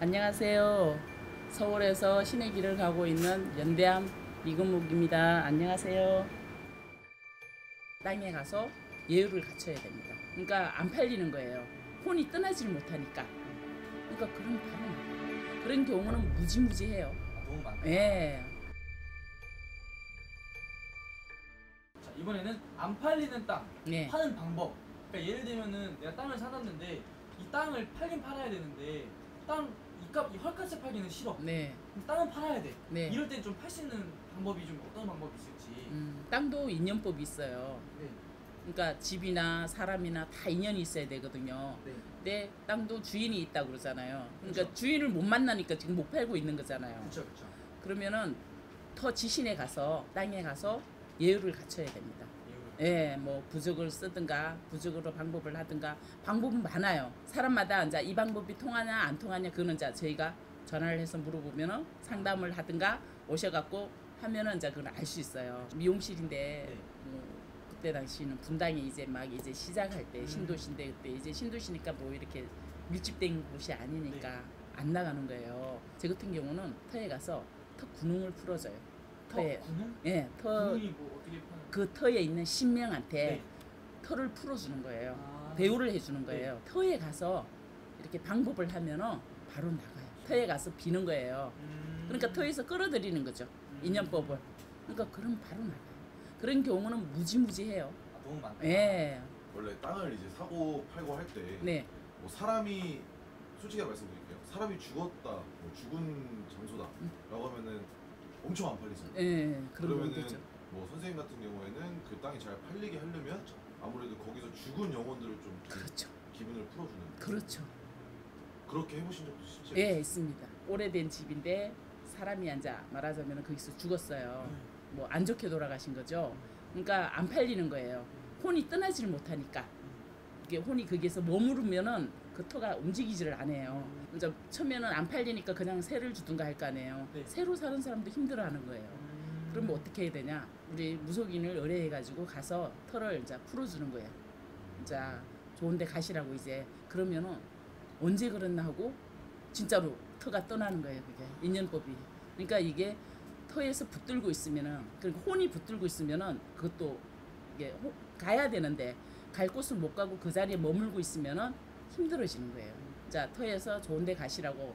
안녕하세요. 서울에서 신의 길을 가고 있는 연대암 이금묵입니다. 안녕하세요. 땅에 가서 예우를 갖춰야 됩니다. 그러니까 안 팔리는 거예요. 혼이 떠나질 못하니까. 그러니까 그런 바로 그런 경우는 무지무지해요. 아, 너무 많다. 예. 자, 이번에는 안 팔리는 땅 네. 파는 방법. 그러니까 예를 들면은 내가 땅을 사놨는데 이 땅을 팔긴 팔아야 되는데 땅 이값 이 헐값에 팔기는 싫어. 네. 땅은 팔아야 돼. 네. 이럴 때 좀 팔 수 있는 방법이 좀 어떤 방법이 있을지. 음, 땅도 인연법이 있어요. 네. 그러니까 집이나 사람이나 다 인연이 있어야 되거든요. 네. 내 땅도 주인이 있다고 그러잖아요. 그러니까 그쵸. 주인을 못 만나니까 지금 못 팔고 있는 거잖아요. 그렇죠, 그렇죠. 그러면은 터 지신에 가서 땅에 가서 예우를 갖춰야 됩니다. 예, 뭐 부적을 쓰든가 부적으로 방법을 하든가 방법은 많아요. 사람마다 이제 이 방법이 통하냐 안 통하냐 그거는 이제 저희가 전화를 해서 물어보면은 상담을 하든가 오셔갖고 하면은 이제 그걸 알 수 있어요. 미용실인데 네. 뭐 그때 당시는 분당이 이제 막 이제 시작할 때 음. 신도시인데 그때 이제 신도시니까 뭐 이렇게 밀집된 곳이 아니니까 네. 안 나가는 거예요. 제 같은 경우는 터에 가서 터 구멍을 풀어줘요. 터에 터 군웅? 예, 터 군웅이 뭐 어떻게 파는? 그 터에 있는 신명한테 네. 터를 풀어주는 거예요. 아. 배우를 해주는 거예요. 터에 가서 이렇게 방법을 하면은 바로 나가요. 터에 가서 비는 거예요. 음. 그러니까 터에서 끌어들이는 거죠. 음. 인연법을. 그러니까 그럼 바로 나가요. 그런 경우는 무지무지해요. 아, 너무 많다. 예. 원래 땅을 이제 사고 팔고 할때뭐 네. 사람이 솔직히 말씀드릴게요. 사람이 죽었다, 뭐 죽은 장소다라고 음. 하면은 엄청 안 팔리잖아요. 예. 그런 그러면은. 뭐 선생님 같은 경우에는 그 땅이 잘 팔리게 하려면 아무래도 거기서 죽은 영혼들을 좀 그렇죠. 기분을 풀어주는 그렇죠. 그렇게 해보신 적도 실제로 예, 있습니다. 오래된 집인데 사람이 앉아 말하자면 거기서 죽었어요. 음. 뭐안 좋게 돌아가신 거죠. 그러니까 안 팔리는 거예요. 혼이 떠나질 못하니까. 이게 혼이 거기에서 머무르면은 그 터가 움직이지를 않아요. 이제 처음에는 안 팔리니까 그냥 새를 주든가 할 거 아니에요. 네. 새로 사는 사람도 힘들어하는 거예요. 음. 그러면 어떻게 해야 되냐? 우리 무속인을 의뢰해가지고 가서 터를 이제 풀어주는 거예요. 자, 좋은데 가시라고 이제 그러면은 언제 그랬나 하고 진짜로 터가 떠나는 거예요. 그게 인연법이. 그러니까 이게 터에서 붙들고 있으면은 그리고 혼이 붙들고 있으면은 그것도 이게 호- 가야 되는데 갈 곳을 못 가고 그 자리에 머물고 있으면은 힘들어지는 거예요. 자, 터에서 좋은 데 가시라고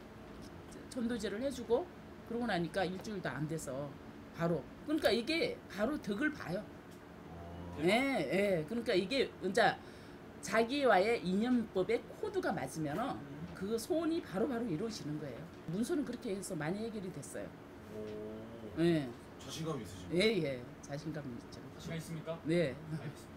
천도제를 해주고 그러고 나니까 일주일도 안 돼서 바로 그러니까 이게 바로 덕을 봐요. 어, 예, 예. 그러니까 이게 이제 자기와의 인연법의 코드가 맞으면은 음. 그 소원이 바로 바로 이루어지는 거예요. 문서는 그렇게 해서 많이 해결이 됐어요. 오, 예, 자신감이 있으시고 예, 예. 자신감 있죠. 자신감 있습니까? 네. 알겠습니다.